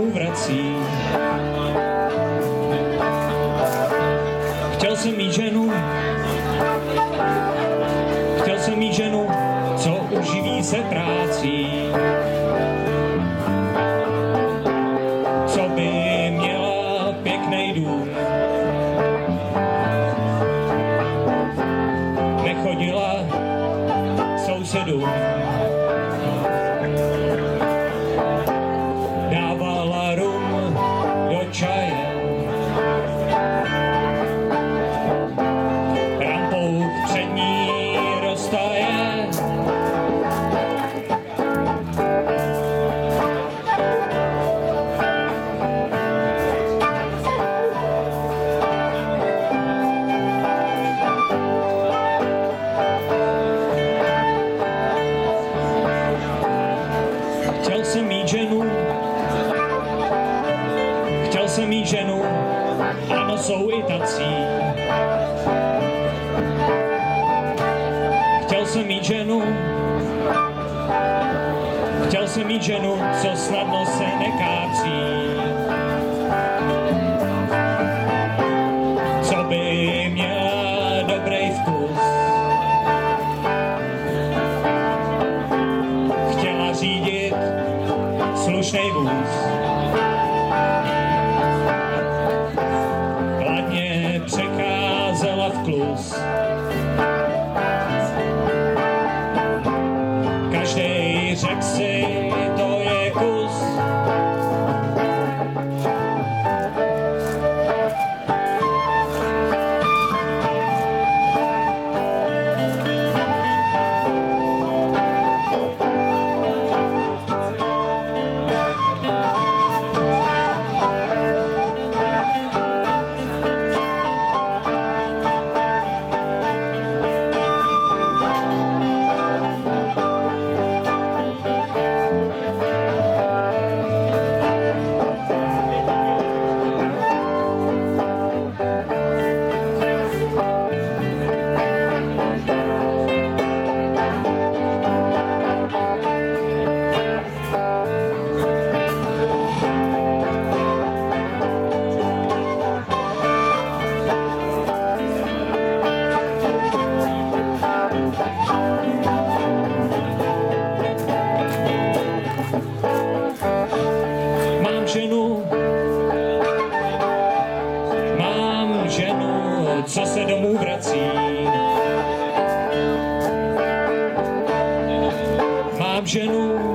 vrací. Chtěl jsem mít ženu, chtěl jsem mít ženu, co uživí se prácí. Chtěl jsem mít ženu, chtěl jsem mít ženu, ano, jsou i tací. Chtěl jsem mít ženu, chtěl jsem mít ženu, co snadno se nekácí. Řídit slušnej vůz. Kladně přecházela v klus. Ženu, mám ženu, co se domů vrací. Mám ženu,